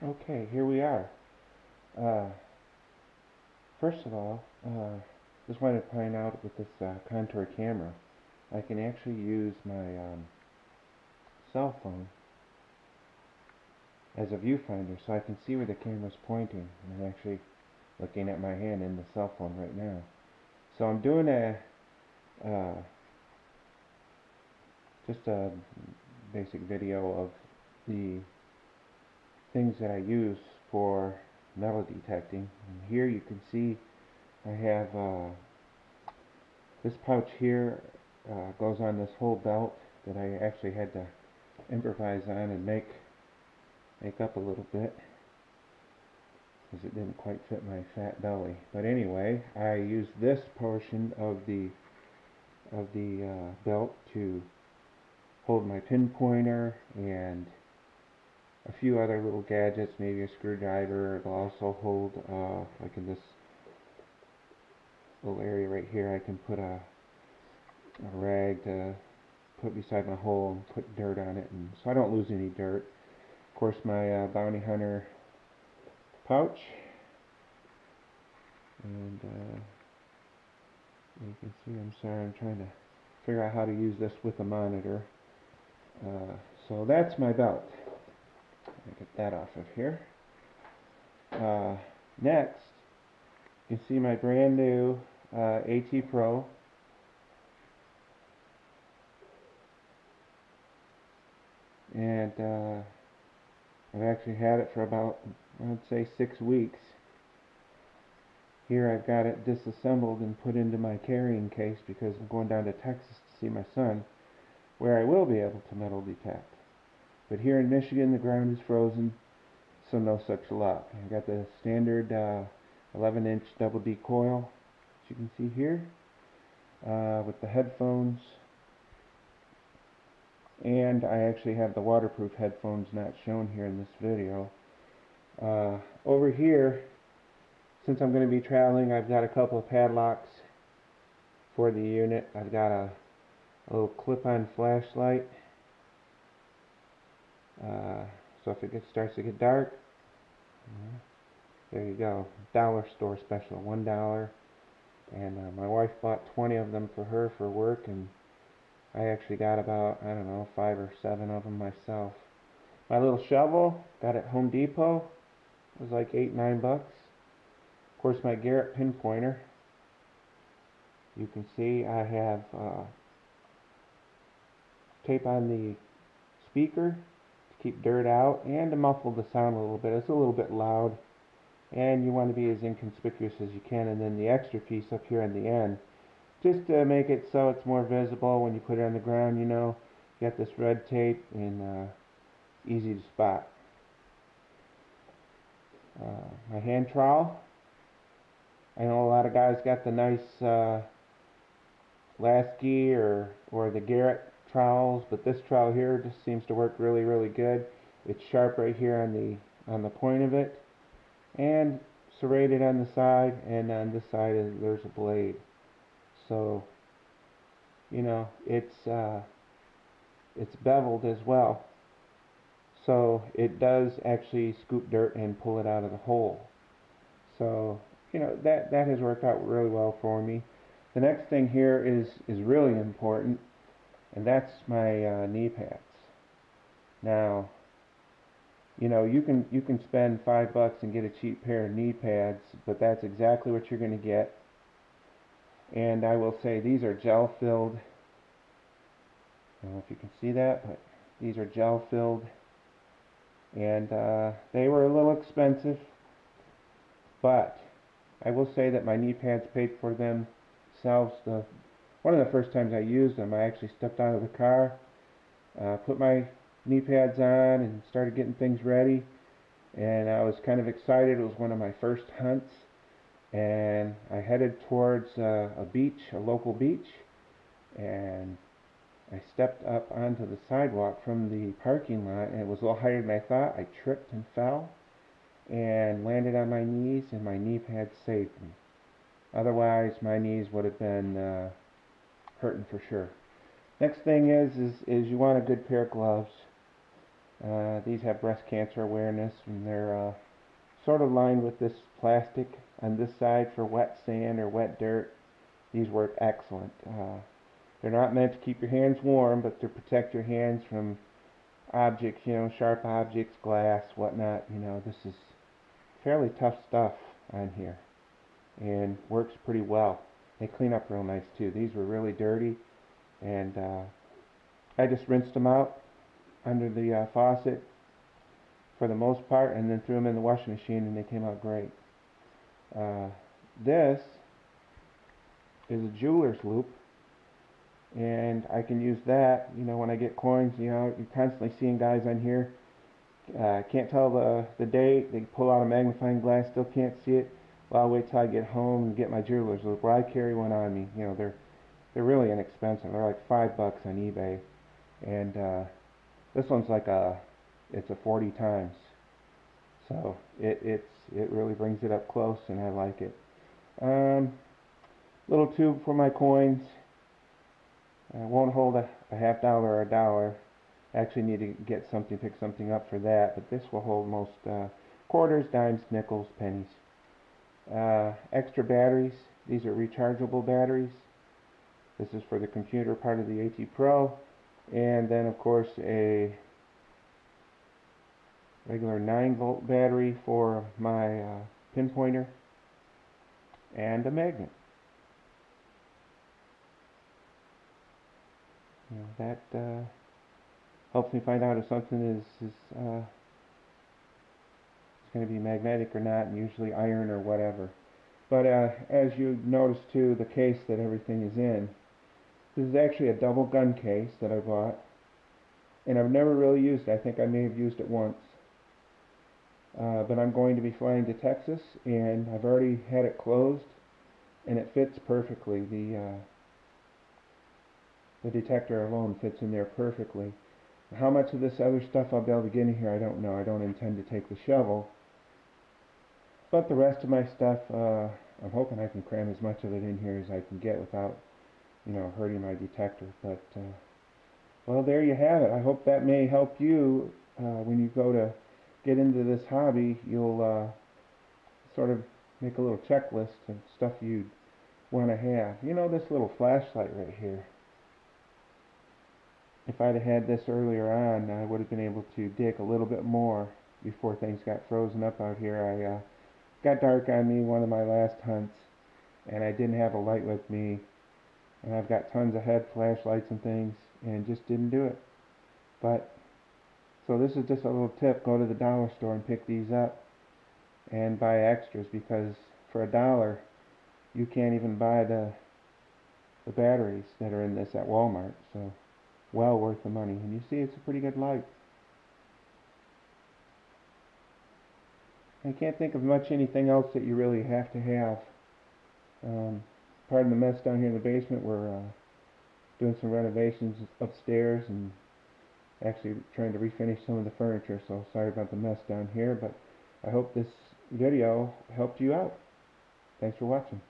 Okay, here we are. Uh, first of all, uh, just wanted to point out with this uh, contour camera, I can actually use my um, cell phone as a viewfinder so I can see where the camera's pointing. I'm actually looking at my hand in the cell phone right now. So I'm doing a uh, just a basic video of the things that I use for metal detecting. And here you can see I have uh, this pouch here uh, goes on this whole belt that I actually had to improvise on and make make up a little bit because it didn't quite fit my fat belly. But anyway, I use this portion of the of the uh, belt to hold my pinpointer and a few other little gadgets, maybe a screwdriver. It'll also hold, uh, like in this little area right here, I can put a, a rag to put beside my hole and put dirt on it, and so I don't lose any dirt. Of course, my uh, bounty hunter pouch, and uh, you can see. I'm sorry, I'm trying to figure out how to use this with a monitor. Uh, so that's my belt. Get that off of here. Uh, next, you can see my brand new uh, AT Pro. And uh, I've actually had it for about, I'd say, six weeks. Here I've got it disassembled and put into my carrying case because I'm going down to Texas to see my son, where I will be able to metal detect. But here in Michigan, the ground is frozen, so no such luck. I got the standard uh, 11 inch double D coil, as you can see here, uh, with the headphones. And I actually have the waterproof headphones not shown here in this video. Uh, over here, since I'm going to be traveling, I've got a couple of padlocks for the unit. I've got a, a little clip-on flashlight uh, so if it gets, starts to get dark, there you go. Dollar store special, one dollar. And uh, my wife bought 20 of them for her for work, and I actually got about, I don't know, five or seven of them myself. My little shovel, got at Home Depot, it was like eight, nine bucks. Of course, my Garrett pinpointer. You can see I have uh, tape on the speaker keep dirt out and to muffle the sound a little bit. It's a little bit loud and you want to be as inconspicuous as you can and then the extra piece up here on the end just to make it so it's more visible when you put it on the ground you know you got this red tape and uh, easy to spot. Uh, my hand trowel I know a lot of guys got the nice uh, Lasky or, or the Garrett trowels, but this trowel here just seems to work really, really good. It's sharp right here on the on the point of it, and serrated on the side, and on this side is, there's a blade. So, you know, it's uh, it's beveled as well. So it does actually scoop dirt and pull it out of the hole. So, you know, that, that has worked out really well for me. The next thing here is, is really important and that's my uh, knee pads. Now, you know, you can you can spend five bucks and get a cheap pair of knee pads, but that's exactly what you're going to get. And I will say these are gel filled. I don't know if you can see that, but these are gel filled, and uh, they were a little expensive, but I will say that my knee pads paid for themselves. The one of the first times I used them, I actually stepped out of the car, uh, put my knee pads on, and started getting things ready. And I was kind of excited. It was one of my first hunts. And I headed towards uh, a beach, a local beach. And I stepped up onto the sidewalk from the parking lot, and it was a little higher than I thought. I tripped and fell and landed on my knees, and my knee pads saved me. Otherwise, my knees would have been uh, hurting for sure. Next thing is, is, is you want a good pair of gloves. Uh, these have breast cancer awareness and they're uh, sort of lined with this plastic on this side for wet sand or wet dirt. These work excellent. Uh, they're not meant to keep your hands warm, but to protect your hands from objects, you know, sharp objects, glass, whatnot. You know, this is fairly tough stuff on here and works pretty well. They clean up real nice too. These were really dirty and uh, I just rinsed them out under the uh, faucet for the most part and then threw them in the washing machine and they came out great. Uh, this is a jeweler's loupe, and I can use that you know when I get coins you know you're constantly seeing guys on here uh, can't tell the the date they pull out a magnifying glass still can't see it well I'll wait till I get home and get my jeweler's. Loupe well I carry one on me you know they're they're really inexpensive. They're like five bucks on eBay. And uh, this one's like a it's a 40 times. So it it's it really brings it up close and I like it. Um, little tube for my coins. Uh, won't hold a, a half dollar or a dollar. Actually need to get something, pick something up for that, but this will hold most uh, quarters, dimes, nickels, pennies. Uh, extra batteries. These are rechargeable batteries. This is for the computer part of the AT Pro. And then of course a regular 9 volt battery for my uh, pinpointer and a magnet. you know, that uh, helps me find out if something is, is uh, going to be magnetic or not, and usually iron or whatever. But uh, as you notice too, the case that everything is in, this is actually a double gun case that I bought, and I've never really used it. I think I may have used it once. Uh, but I'm going to be flying to Texas, and I've already had it closed, and it fits perfectly. The uh, the detector alone fits in there perfectly. How much of this other stuff I'll be able to get in here, I don't know. I don't intend to take the shovel. But the rest of my stuff, uh, I'm hoping I can cram as much of it in here as I can get without, you know, hurting my detector. But, uh, well, there you have it. I hope that may help you uh, when you go to get into this hobby. You'll uh, sort of make a little checklist of stuff you'd want to have. You know, this little flashlight right here if I'd have had this earlier on, I would have been able to dig a little bit more before things got frozen up out here. I uh, got dark on me one of my last hunts, and I didn't have a light with me, and I've got tons of head flashlights and things, and just didn't do it. But so this is just a little tip: go to the dollar store and pick these up, and buy extras because for a dollar, you can't even buy the the batteries that are in this at Walmart. So well worth the money. And you see it's a pretty good light. I can't think of much anything else that you really have to have. Um, pardon the mess down here in the basement. We're uh, doing some renovations upstairs and actually trying to refinish some of the furniture. So sorry about the mess down here, but I hope this video helped you out. Thanks for watching.